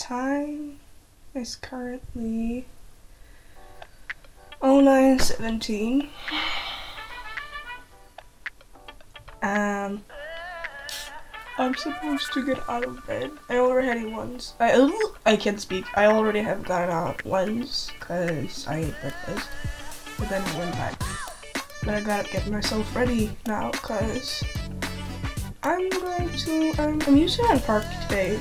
time is currently 0917. Um, I'm supposed to get out of bed. I already had once. I I can't speak. I already have gotten out once because I ate breakfast, but then I went back. But I gotta get myself ready now because I'm going to um, amusement park today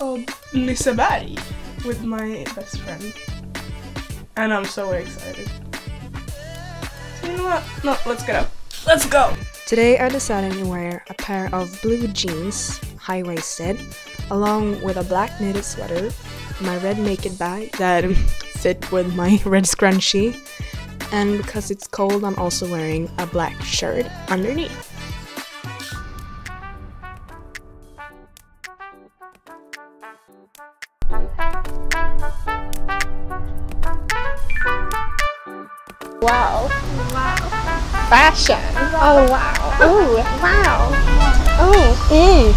called Liseberg with my best friend. And I'm so excited. So you know what? No, let's get up. Let's go! Today I decided to wear a pair of blue jeans, high-waisted, along with a black knitted sweater, my red naked bag that fit with my red scrunchie, and because it's cold I'm also wearing a black shirt underneath. Wow. Wow. Fashion. Oh wow. Ooh. Wow. Oh. Mm.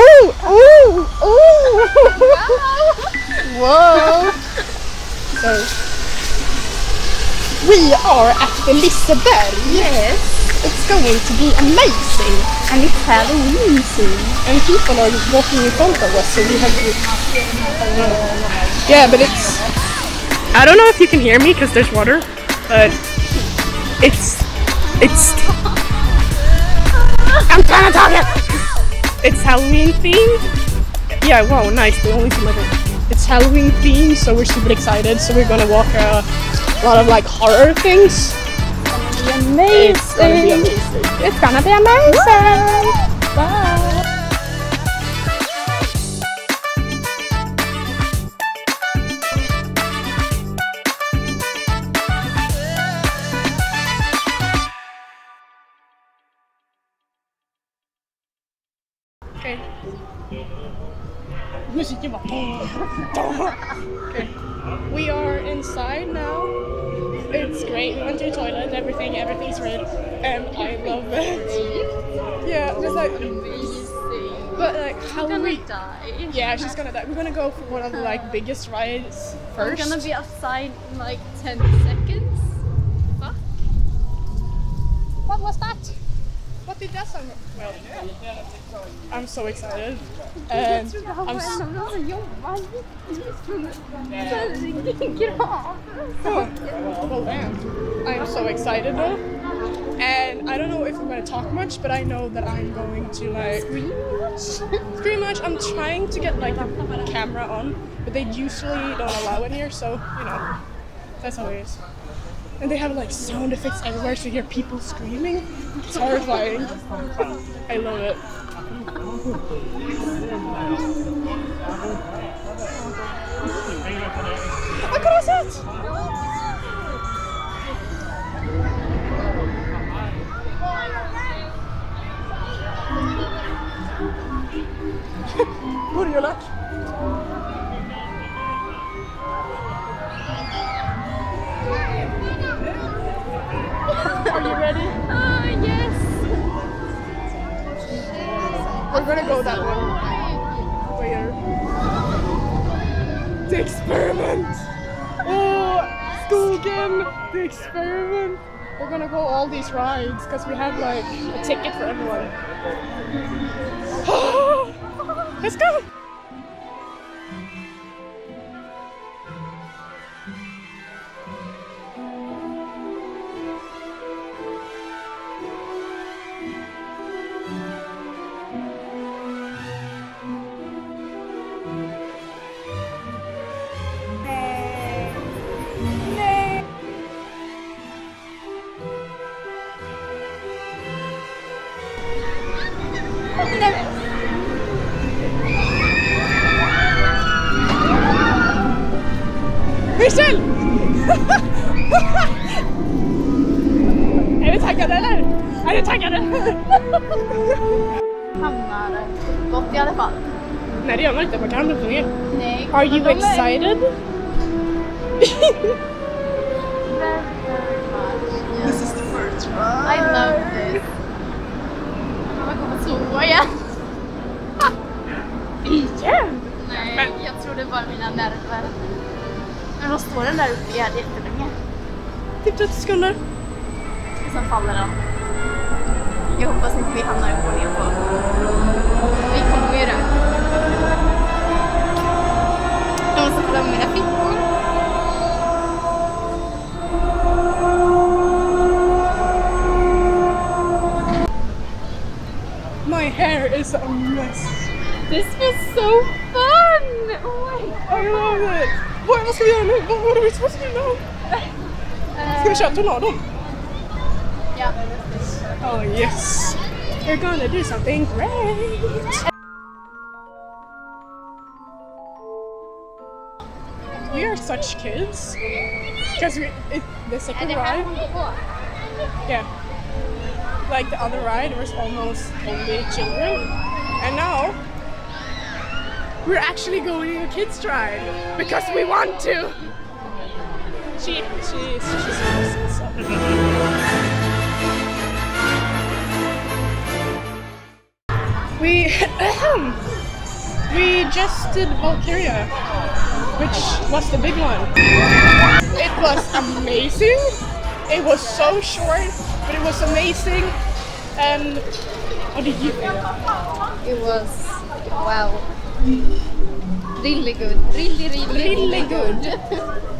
Ooh. Ooh. Ooh. Whoa. So we are at the Liseberg. Yes. It's going to be amazing. And it's Halloween soon. And people are walking in front of us, so we have to. Yeah, but it's. I don't know if you can hear me because there's water, but it's it's I'm trying to talk it. it's Halloween themed. Yeah, wow, nice. They only seem like a, it's Halloween themed, so we're super excited. So we're gonna walk a lot of like horror things. Amazing. It's gonna be amazing. It's gonna be amazing. Bye. Okay. We are inside now. It's great. We went to the toilet, everything, everything's red. And I love it. Yeah, just like but like how gonna we die. Yeah, she's gonna die. We're gonna go for one of the like biggest rides first. We're gonna be outside in like 10 seconds. What did that sound? Well, I'm so excited. And I'm s- Alltså jobbar grav. Oh, well, damn. I'm so excited though. And I don't know if I'm gonna talk much, but I know that I'm going to like scream much. I'm trying to get like the camera on, but they usually don't allow it here, so you know, that's is. And they have like sound effects everywhere, so you hear people screaming. It's horrifying. I love it. Vad kan du ha sett? Purjolök. Are ready? Ah, yes. We're gonna go that one. Where? The experiment! Oh, Skogen! The experiment! We're gonna go all these rides because we have like a ticket for everyone. Let's go! Taggade eller? Är ni taggade? Hamnar gott i alla fall. Nej det gör man inte, man kan inte ner. Nej. Are you excited? Very, very much. This is the first ride. I love this. Man kommer sova igen. Igen? Nej. Men Jag tror det var mina nerver. Men då står den där uppe jätte- jättelänge. typ 30 sekunder. Faller. Jag hoppas inte vi hamnar och på. Vi kommer ju det. Jag måste kolla mina fickor. My hair is a mess. This was so fun! Oh my I love it! Vad, ska vi göra nu? Vad, vad är vi supposed to do now? Ska vi köra tornadon? Oh yes! We're gonna do something great! We are such kids. Because we, it, the second ride, hon går på? yeah. Like the other ride was almost only children. And now, we're actually going a kids ride. Because we want to! She, she, she's awesome. We we just did Valkyria, which was the big one. It was amazing. It was so short, but it was amazing. And what did you think? It was wow. Really good. Really, really, Really really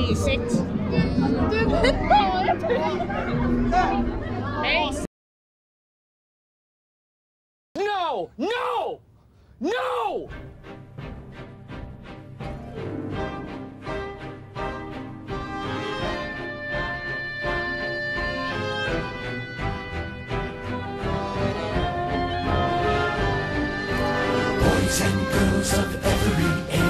good. Mysigt. Nej, No! No! No! Boys and girls of every age,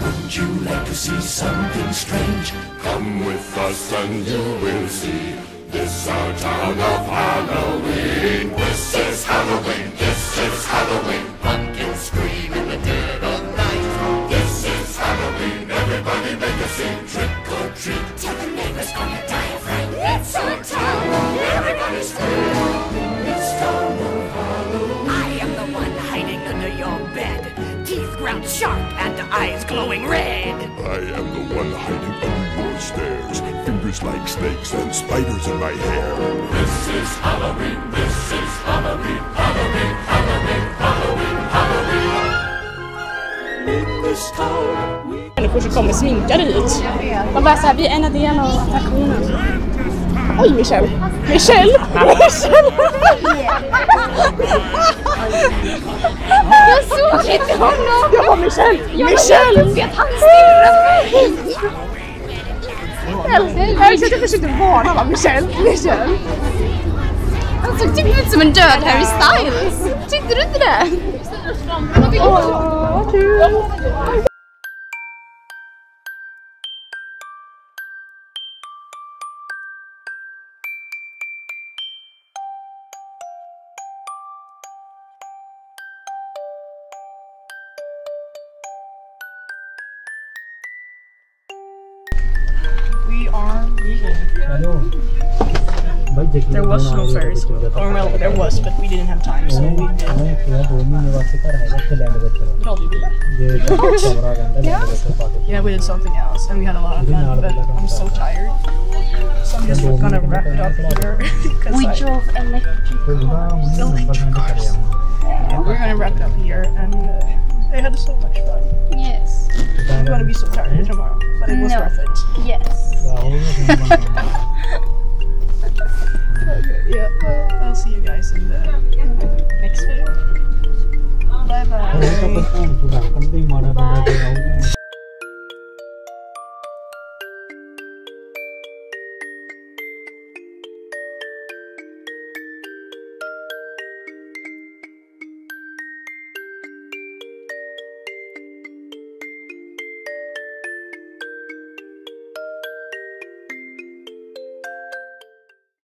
wouldn't you like to see something strange? Come with us and you will see. This our town of Halloween. This is Halloween. This is Halloween. Pumpkins scream in the dead of night. This is Halloween. Everybody make a scene. Trick or treat. Glowing red. I am the one hiding under your stairs. Fingers like snakes and spiders in my hair. This is Halloween. This is Halloween. Halloween. Halloween. Halloween. Halloween. In this town we Människor som kommer sminkade hit. Man bara såhär, vi är en del av attraktionen. Oj, Michelle! Michelle! Michelle! Jag såg inte honom! Jag var Michelle! Michelle! Vet han stirrar på mig! Jag jag försökte varna va, Michelle! Michelle! Han såg typ ut som en död Harry Styles. Tyckte du inte det? Åh, vad kul! There was no Ferris wheel. Or well, there was, but we didn't have time, so we did. Yeah, we did something else, and we had a lot of fun, but I'm so tired. So I'm just gonna wrap it up here. We I- drove electric cars. electric cars. Yeah, we're gonna wrap it up here, and uh, I had so much fun. Yes. I'm gonna be so tired tomorrow, but it was No. worth it. Yes. Yeah, uh, I'll see you guys in the next video. Bye bye.